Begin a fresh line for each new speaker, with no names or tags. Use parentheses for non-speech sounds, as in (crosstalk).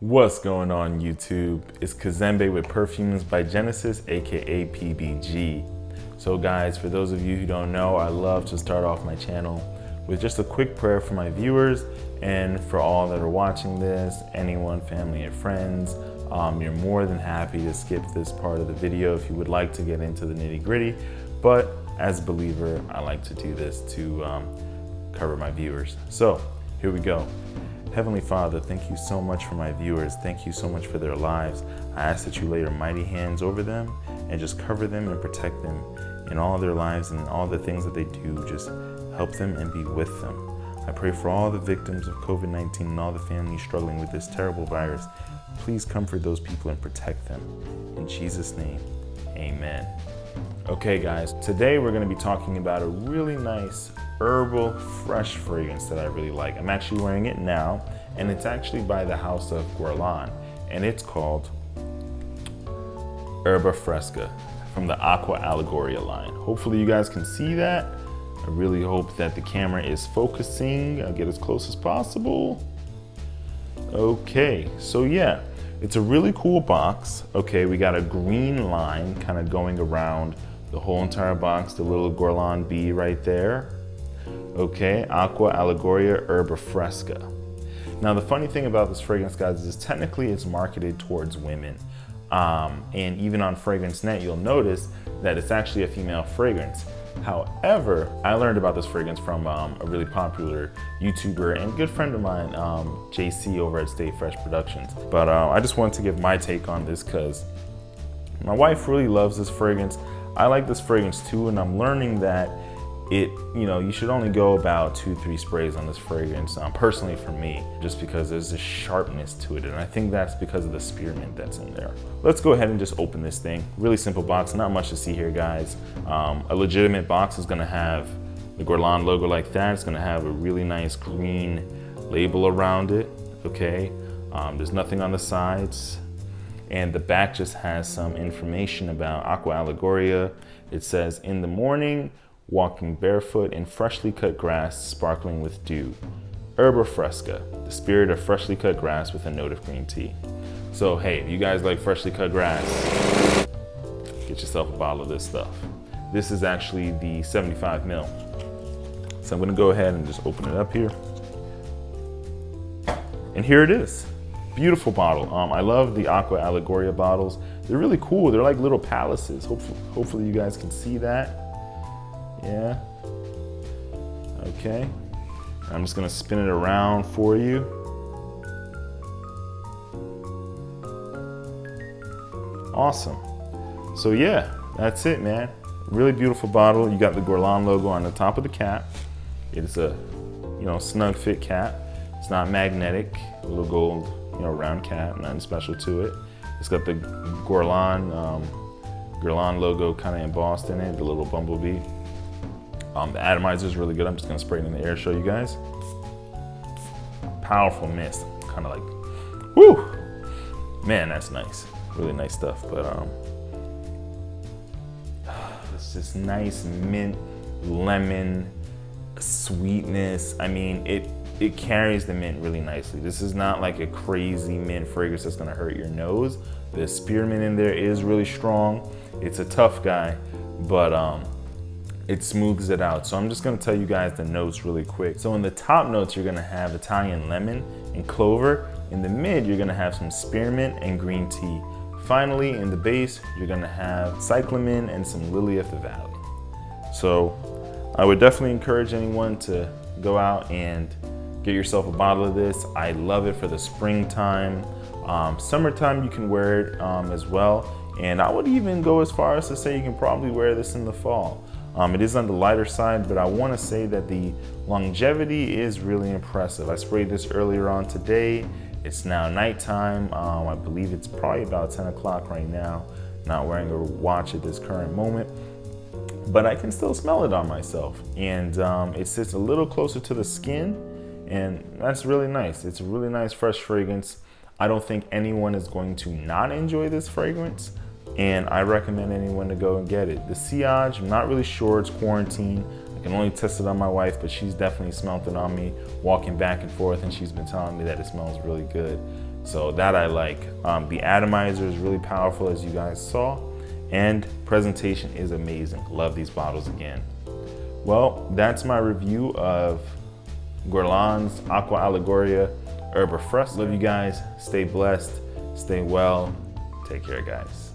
What's going on YouTube? It's Kazembe with Perfumes by Genesis, aka PBG. So guys, for those of you who don't know, I love to start off my channel with just a quick prayer for my viewers and for all that are watching this, anyone, family and friends. Um, you're more than happy to skip this part of the video if you would like to get into the nitty gritty. But as a believer, I like to do this to um, cover my viewers. So here we go. Heavenly Father, thank you so much for my viewers. Thank you so much for their lives. I ask that you lay your mighty hands over them and just cover them and protect them in all their lives and all the things that they do. Just help them and be with them. I pray for all the victims of COVID 19 and all the families struggling with this terrible virus. Please comfort those people and protect them. In Jesus' name, amen. Okay, guys, today we're going to be talking about a really nice herbal fresh fragrance that I really like. I'm actually wearing it now, and it's actually by the House of Guerlain, and it's called Herba Fresca from the Aqua Allegoria line. Hopefully, you guys can see that. I really hope that the camera is focusing. I'll get as close as possible. Okay, so yeah, it's a really cool box. Okay, we got a green line kind of going around the whole entire box, the little Guerlain bee right there. Okay, Aqua Allegoria Herba Fresca. Now the funny thing about this fragrance, guys, is technically it's marketed towards women. Um, and even on Fragrance Net, you'll notice that it's actually a female fragrance. However, I learned about this fragrance from um, a really popular YouTuber and good friend of mine, um, JC over at Stay Fresh Productions. But uh, I just wanted to give my take on this because my wife really loves this fragrance. I like this fragrance too, and I'm learning that it, you know, you should only go about two, three sprays on this fragrance, um, personally for me, just because there's a sharpness to it. And I think that's because of the spearmint that's in there. Let's go ahead and just open this thing. Really simple box, not much to see here, guys. Um, a legitimate box is gonna have the Guerlain logo like that. It's gonna have a really nice green label around it, okay? Um, there's nothing on the sides. And the back just has some information about Aqua Allegoria. It says, in the morning, walking barefoot in freshly cut grass sparkling with dew. Herba Fresca, the spirit of freshly cut grass with a note of green tea. So hey, if you guys like freshly cut grass, get yourself a bottle of this stuff. This is actually the 75 mil. So I'm gonna go ahead and just open it up here. And here it is. Beautiful bottle. Um, I love the Aqua Allegoria bottles. They're really cool. They're like little palaces. Hopefully, hopefully you guys can see that. Yeah. Okay. I'm just gonna spin it around for you. Awesome. So yeah, that's it, man. Really beautiful bottle. You got the Guerlain logo on the top of the cap. It's a, you know, snug fit cap. It's not magnetic. A little gold, you know, round cap. Nothing special to it. It's got the Guerlain, um, Guerlain logo kind of embossed in it. The little bumblebee. Um, the atomizer is really good. I'm just gonna spray it in the air, show you guys. Powerful mist, kind of like, whoo, man, that's nice. Really nice stuff. But um, (sighs) it's just nice mint, lemon, sweetness. I mean, it it carries the mint really nicely. This is not like a crazy mint fragrance that's gonna hurt your nose. The spearmint in there is really strong. It's a tough guy, but um, it smooths it out. So I'm just gonna tell you guys the notes really quick. So in the top notes, you're gonna have Italian lemon and clover. In the mid, you're gonna have some spearmint and green tea. Finally, in the base, you're gonna have cyclamen and some lily of the valley. So I would definitely encourage anyone to go out and get yourself a bottle of this. I love it for the springtime. Um, summertime, you can wear it um, as well. And I would even go as far as to say you can probably wear this in the fall. Um, it is on the lighter side, but I want to say that the longevity is really impressive. I sprayed this earlier on today. It's now nighttime. Um, I believe it's probably about 10 o'clock right now. Not wearing a watch at this current moment, but I can still smell it on myself. And um, it sits a little closer to the skin, and that's really nice. It's a really nice fresh fragrance. I don't think anyone is going to not enjoy this fragrance and I recommend anyone to go and get it. The sillage, I'm not really sure, it's quarantine. I can only test it on my wife, but she's definitely smelt it on me walking back and forth, and she's been telling me that it smells really good. So that I like. Um, the atomizer is really powerful, as you guys saw, and presentation is amazing. Love these bottles again. Well, that's my review of Guerlain's Aqua Allegoria Herba Fresca. Love you guys. Stay blessed. Stay well. Take care, guys.